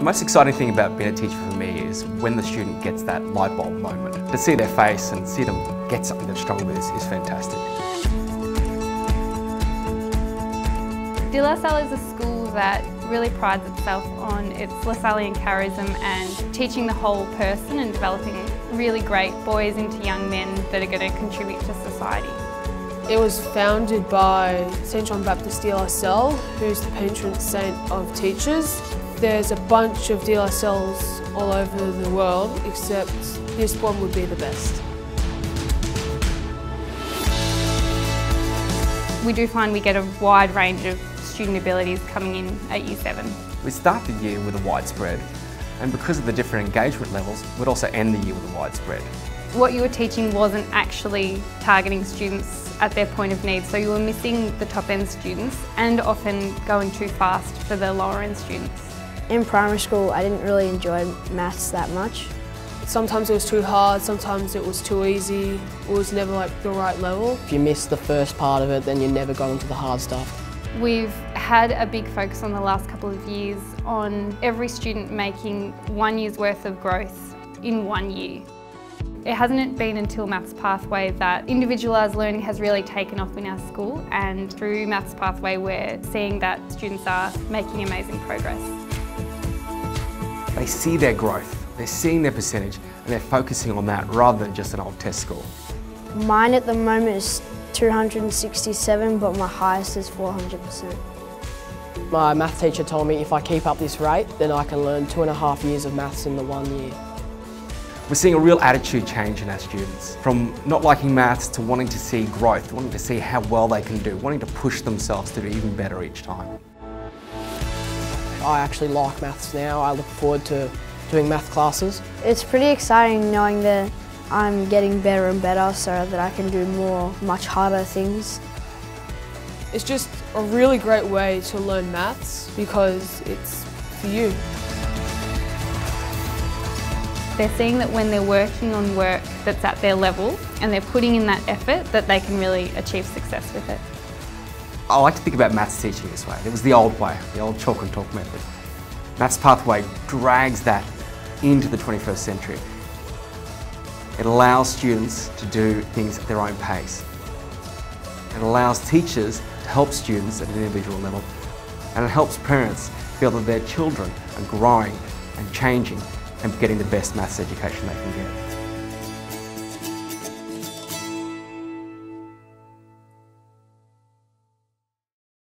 The most exciting thing about being a teacher for me is when the student gets that light bulb moment. To see their face and see them get something they're strong with is, is fantastic. De La Salle is a school that really prides itself on its Lasallian charism and teaching the whole person and developing really great boys into young men that are going to contribute to society. It was founded by St John Baptist de La Salle, who's the patron saint of teachers. There's a bunch of de La Salles all over the world, except this one would be the best. We do find we get a wide range of student abilities coming in at Year 7. We start the year with a widespread, and because of the different engagement levels, we'd also end the year with a widespread. What you were teaching wasn't actually targeting students at their point of need, so you were missing the top end students and often going too fast for the lower end students. In primary school, I didn't really enjoy maths that much. Sometimes it was too hard, sometimes it was too easy, it was never like the right level. If you miss the first part of it, then you never got into the hard stuff. We've had a big focus on the last couple of years on every student making one year's worth of growth in one year. It hasn't been until Maths Pathway that individualised learning has really taken off in our school and through Maths Pathway we're seeing that students are making amazing progress. They see their growth, they're seeing their percentage and they're focusing on that rather than just an old test score. Mine at the moment is 267, but my highest is 400%. My math teacher told me if I keep up this rate, then I can learn two and a half years of maths in the one year. We're seeing a real attitude change in our students, from not liking maths to wanting to see growth, wanting to see how well they can do, wanting to push themselves to do even better each time. I actually like maths now. I look forward to doing math classes. It's pretty exciting knowing that I'm getting better and better so that I can do more, much harder things. It's just a really great way to learn maths because it's for you. They're seeing that when they're working on work that's at their level and they're putting in that effort that they can really achieve success with it. Oh, I like to think about maths teaching this way. It was the old way, the old chalk and talk method. Maths Pathway drags that into the 21st century. It allows students to do things at their own pace. It allows teachers to help students at an individual level. And it helps parents feel that their children are growing and changing and getting the best maths education they can get.